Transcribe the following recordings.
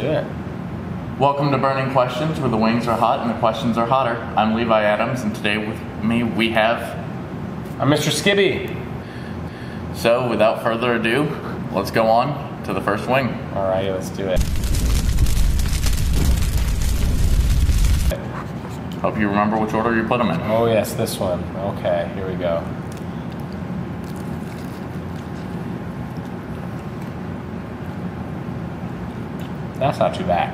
do it. Welcome to Burning Questions, where the wings are hot and the questions are hotter. I'm Levi Adams, and today with me we have. I'm Mr. Scibbe. So, without further ado, let's go on to the first wing. All right, let's do it. Hope you remember which order you put them in. Oh yes, this one. Okay, here we go. That's not too bad.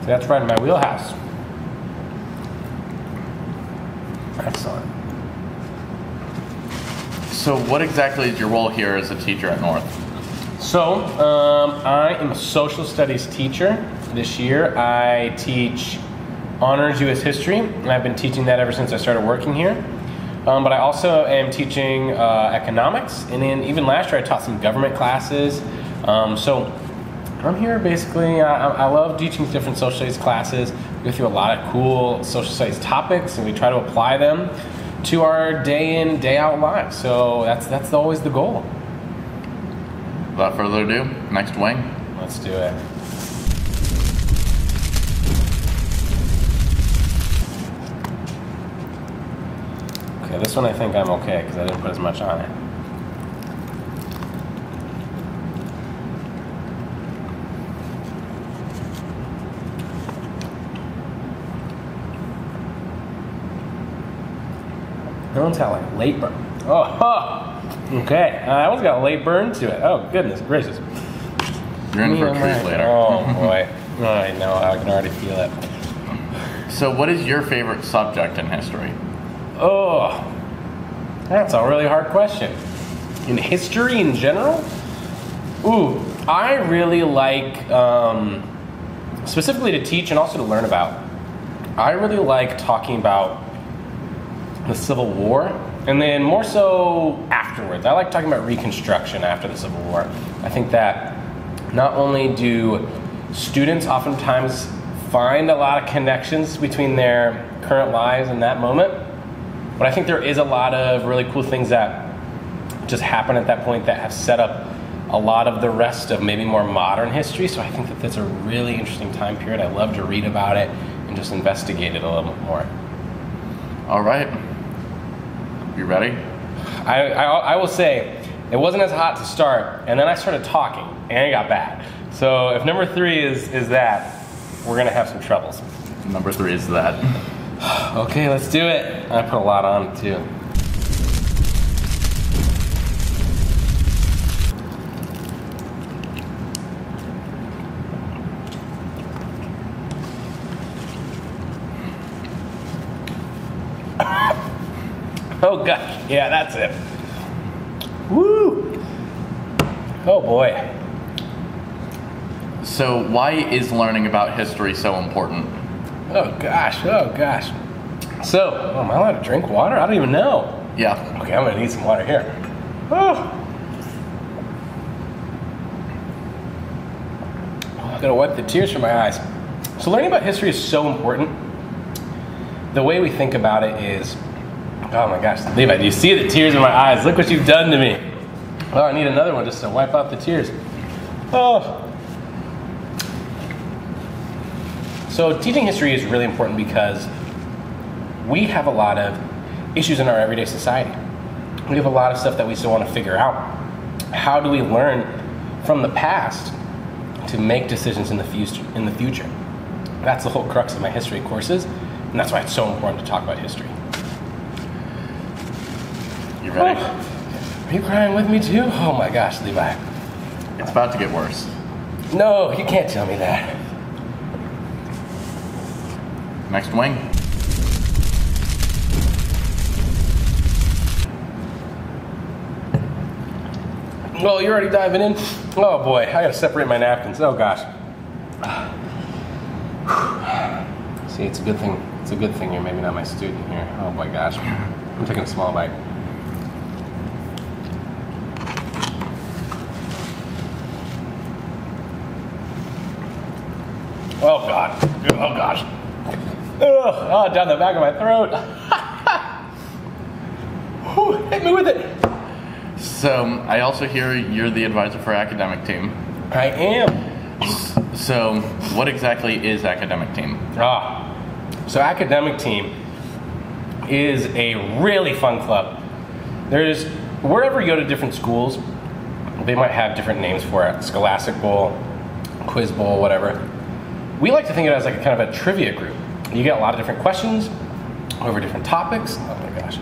So that's right in my wheelhouse. Excellent. So, what exactly is your role here as a teacher at North? So, um, I am a social studies teacher. This year, I teach honors U.S. history, and I've been teaching that ever since I started working here. Um, but I also am teaching uh, economics, and then even last year I taught some government classes. Um, so I'm here basically. I, I love teaching different social studies classes. We go through a lot of cool social studies topics, and we try to apply them to our day in, day out lives. So that's that's always the goal. Without further ado, next wing. Let's do it. Okay, this one I think I'm okay because I didn't put as much on it. No one's got like late burn. Oh, huh. okay. Uh, that one's got a late burn to it. Oh, goodness gracious. You're in for a treat my- later. Oh boy. I know. I can already feel it. So, what is your favorite subject in history? Oh, that's a really hard question. In history in general, ooh, I really like um, specifically to teach and also to learn about. I really like talking about the Civil War, and then more so afterwards. I like talking about Reconstruction after the Civil War. I think that not only do students oftentimes find a lot of connections between their current lives and that moment, but I think there is a lot of really cool things that just happen at that point that have set up a lot of the rest of maybe more modern history. So I think that that's a really interesting time period. I love to read about it and just investigate it a little bit more. All right. You ready? I, I, I will say it wasn't as hot to start, and then I started talking, and it got bad. So if number three is is that, we're gonna have some troubles. Number three is that. Okay, let's do it. I put a lot on it too. Oh gosh, yeah, that's it. Woo! Oh boy. So, why is learning about history so important? Oh gosh, oh gosh. So, oh, am I allowed to drink water? I don't even know. Yeah. Okay, I'm gonna need some water here. Oh. I'm gonna wipe the tears from my eyes. So, learning about history is so important. The way we think about it is, oh my gosh, Levi, do you see the tears in my eyes? Look what you've done to me. Oh, I need another one just to wipe off the tears. Oh. So, teaching history is really important because we have a lot of issues in our everyday society. We have a lot of stuff that we still want to figure out. How do we learn from the past to make decisions in the future? In the future, that's the whole crux of my history courses, and that's why it's so important to talk about history. You ready? Oh, are you crying with me too? Oh my gosh, Levi. It's about to get worse. No, you can't tell me that. Next wing. Well, you're already diving in. Oh boy, I gotta separate my napkins. Oh gosh. See, it's a good thing. It's a good thing you're maybe not my student here. Oh my gosh. I'm taking a small bite. Oh god. Oh gosh. Ugh. Oh, down the back of my throat. Whew, hit me with it. So, I also hear you're the advisor for academic team. I am. So, what exactly is academic team? Ah, so academic team is a really fun club. There's wherever you go to different schools, they might have different names for it: Scholastic Bowl, Quiz Bowl, whatever. We like to think of it as like a kind of a trivia group. You get a lot of different questions over different topics. Oh my gosh.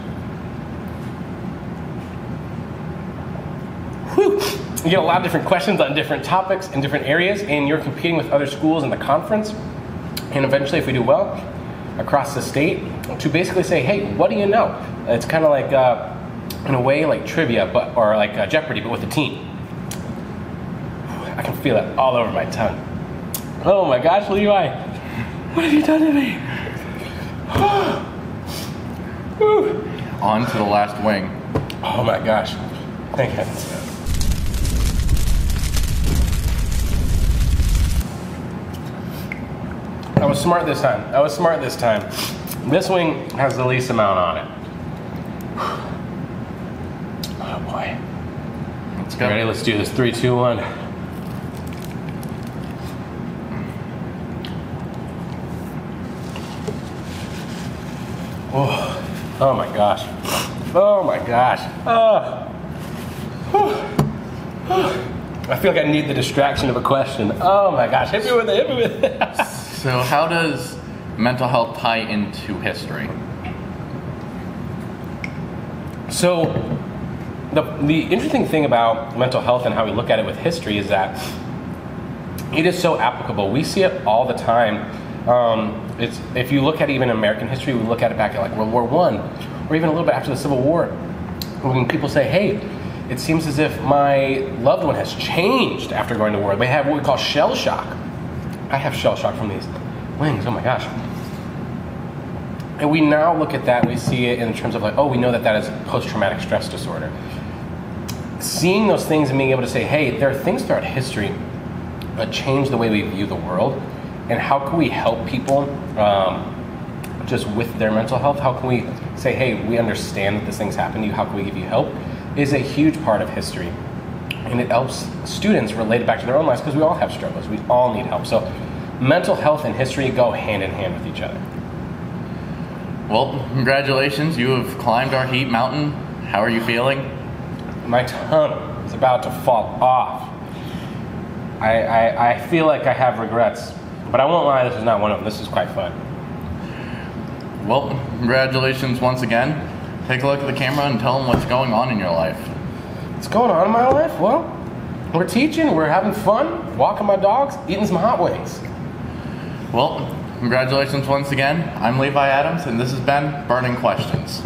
Whew. You get a lot of different questions on different topics in different areas, and you're competing with other schools in the conference. And eventually, if we do well across the state, to basically say, hey, what do you know? It's kind of like, uh, in a way, like trivia, but or like uh, Jeopardy, but with a team. I can feel it all over my tongue. Oh my gosh, Levi, what have you done to me? On to the last wing. Oh my gosh. Thank heavens. I was smart this time. I was smart this time. This wing has the least amount on it. Oh boy. Let's go. Ready? Let's do this. Three, two, one. Oh, oh my gosh. Oh my gosh. Whew. I feel like I need the distraction of a question. Oh my gosh. Hit me with it. Hit me with it. So, how does mental health tie into history? So, the, the interesting thing about mental health and how we look at it with history is that it is so applicable. We see it all the time. Um, it's, if you look at even American history, we look at it back at like World War One, or even a little bit after the Civil War, when people say, "Hey, it seems as if my loved one has changed after going to war." They have what we call shell shock. I have shell shock from these wings. Oh my gosh. And we now look at that, we see it in terms of like, oh, we know that that is post traumatic stress disorder. Seeing those things and being able to say, hey, there are things throughout history that change the way we view the world, and how can we help people um, just with their mental health? How can we say, hey, we understand that this thing's happened to you, how can we give you help? Is a huge part of history. And it helps students relate it back to their own lives because we all have struggles, we all need help. So, mental health and history go hand in hand with each other. Well, congratulations. You have climbed our heat mountain. How are you feeling? My tongue is about to fall off. I, I, I feel like I have regrets, but I won't lie, this is not one of them. This is quite fun. Well, congratulations once again. Take a look at the camera and tell them what's going on in your life. What's going on in my life? Well, we're teaching, we're having fun, walking my dogs, eating some hot wings. Well, congratulations once again. I'm Levi Adams, and this has been Burning Questions.